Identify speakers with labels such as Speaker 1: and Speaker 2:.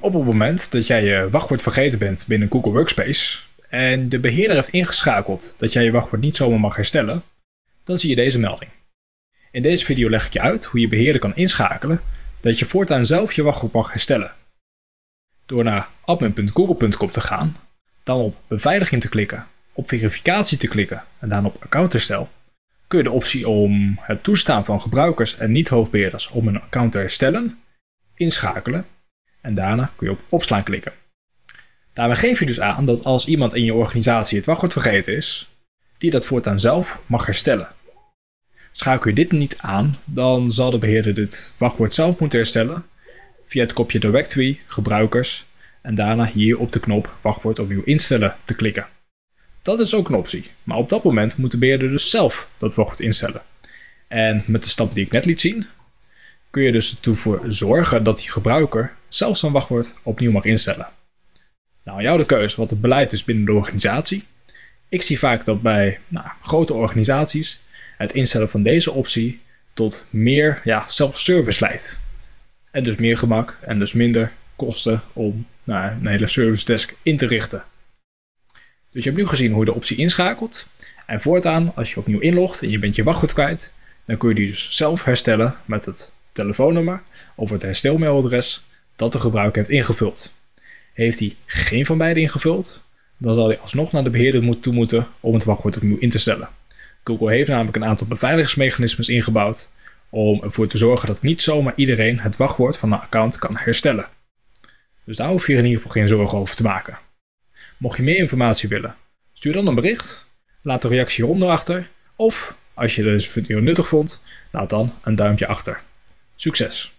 Speaker 1: Op het moment dat jij je wachtwoord vergeten bent binnen Google Workspace en de beheerder heeft ingeschakeld dat jij je wachtwoord niet zomaar mag herstellen, dan zie je deze melding. In deze video leg ik je uit hoe je beheerder kan inschakelen dat je voortaan zelf je wachtwoord mag herstellen. Door naar admin.google.com te gaan, dan op beveiliging te klikken, op verificatie te klikken en dan op account kun je de optie om het toestaan van gebruikers en niet-hoofdbeheerders om een account te herstellen, inschakelen en daarna kun je op opslaan klikken. Daarmee geef je dus aan dat als iemand in je organisatie het wachtwoord vergeten is, die dat voortaan zelf mag herstellen. Schakel je dit niet aan, dan zal de beheerder dit wachtwoord zelf moeten herstellen via het kopje Directory, gebruikers en daarna hier op de knop wachtwoord opnieuw instellen te klikken. Dat is ook een optie, maar op dat moment moet de beheerder dus zelf dat wachtwoord instellen. En met de stap die ik net liet zien, kun je dus ervoor zorgen dat die gebruiker zelf zijn wachtwoord opnieuw mag instellen. Nou, jou de keuze wat het beleid is binnen de organisatie. Ik zie vaak dat bij nou, grote organisaties het instellen van deze optie tot meer ja, leidt. En dus meer gemak en dus minder kosten om nou, een hele service desk in te richten. Dus je hebt nu gezien hoe je de optie inschakelt. En voortaan, als je opnieuw inlogt en je bent je wachtwoord kwijt, dan kun je die dus zelf herstellen met het telefoonnummer of het herstelmailadres dat de gebruiker heeft ingevuld. Heeft hij geen van beide ingevuld, dan zal hij alsnog naar de beheerder toe moeten om het wachtwoord opnieuw in te stellen. Google heeft namelijk een aantal beveiligingsmechanismes ingebouwd om ervoor te zorgen dat niet zomaar iedereen het wachtwoord van een account kan herstellen. Dus daar hoef je in ieder geval geen zorgen over te maken. Mocht je meer informatie willen, stuur dan een bericht, laat een reactie hieronder achter of als je deze video nuttig vond, laat dan een duimpje achter. Succes!